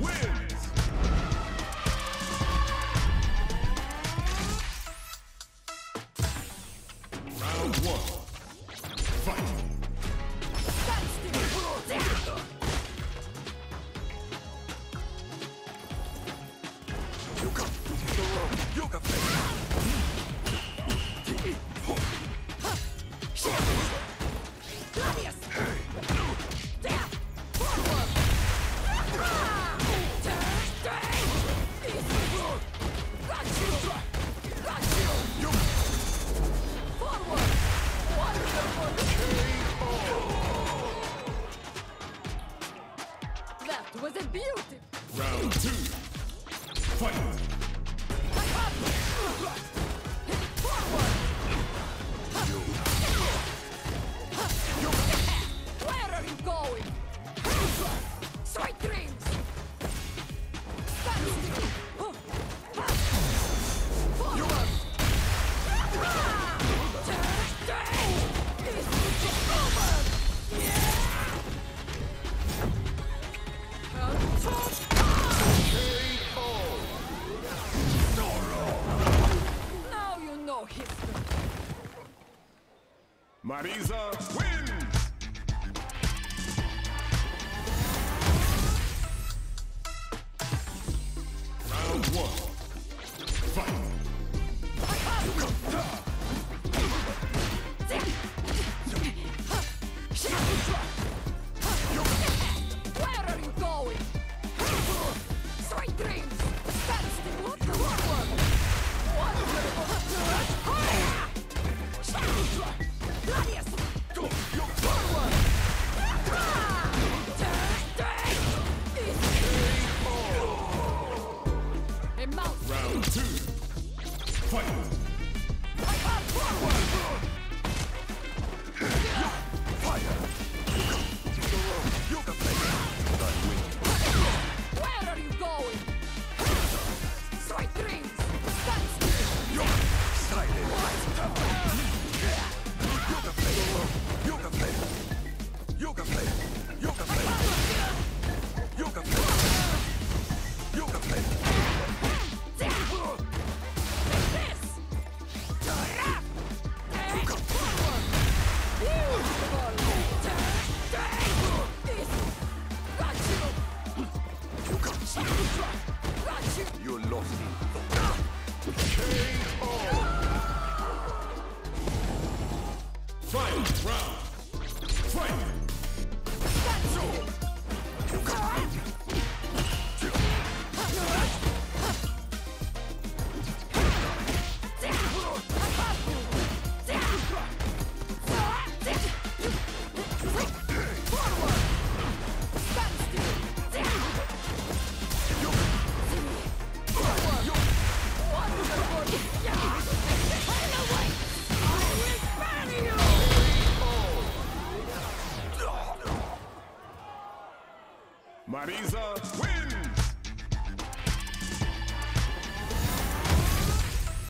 win. It was a beauty! Round two! Fight! Forward! Marisa win! two, fight! You're lost in Fight round! Fight! That's all! Marisa win!